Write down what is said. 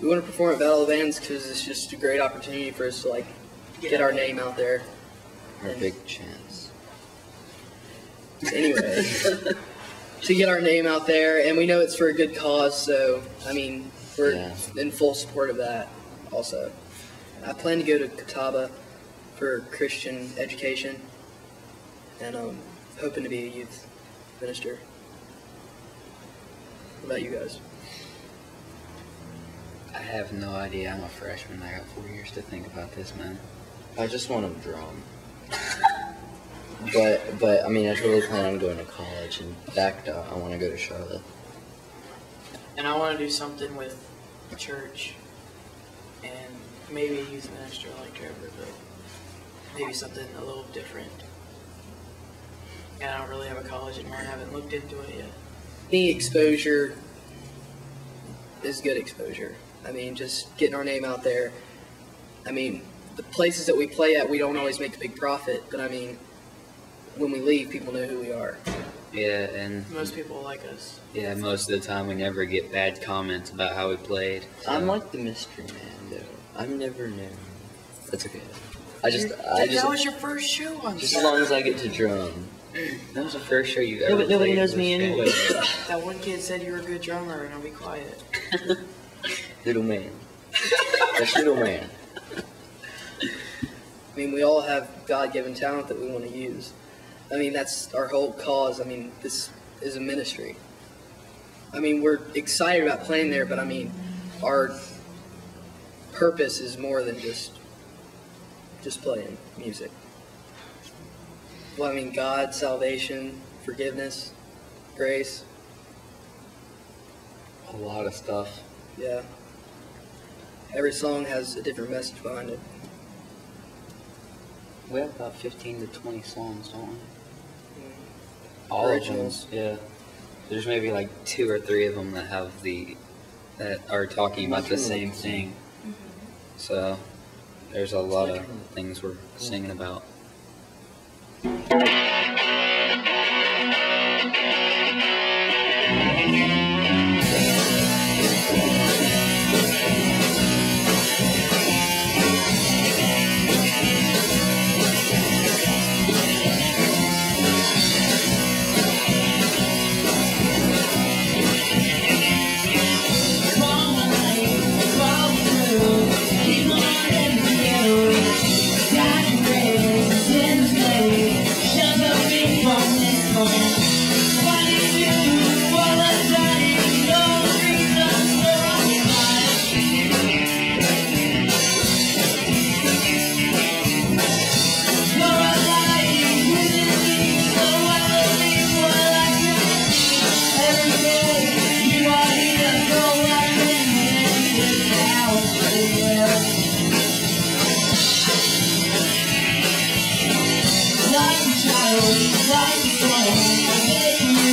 We want to perform at Battle of Bands because it's just a great opportunity for us to like get our name out there. Our big chance. Anyway, to get our name out there, and we know it's for a good cause. So I mean, we're Yeah. in full support of that. Also, I plan to go to Catawba for Christian education, and um, hoping to be a youth minister. What about you guys? I have no idea. I'm a freshman. I got four years to think about this, man. I just want to drum. but but I mean I really plan on going to college. In fact, uh, I want to go to Charlotte. And I want to do something with church and maybe a youth minister like Trevor, but maybe something a little different. And I don't really have a college anymore. I haven't looked into it yet. The exposure is good exposure. I mean, just getting our name out there. I mean, the places that we play at, we don't always make a big profit, but I mean, when we leave, people know who we are. Yeah, and Most people like us. yeah, most of the time we never get bad comments about how we played. so- I'm like the mystery man though. I'm never known. That's okay. I just Dude, I that just was your first show on just as long as I get to drum. that was the first show you ever. No, but nobody played knows me anyway. That one kid said you were a good drummer, and I'll be quiet. Little man. That's little man. I mean, we all have God-given talent that we want to use. I mean, that's our whole cause. I mean, this is a ministry. I mean, we're excited about playing there, but I mean, our purpose is more than just just playing music. Well, I mean, God, salvation, forgiveness, grace. A lot of stuff. Yeah every song has a different message behind it. We have about 15 to 20 songs, don't we? Mm. All Originals. Of them, yeah. There's maybe like two or three of them that have the, that are talking about the same thing. Mm-hmm. So there's a lot of things we're singing about. always like the same.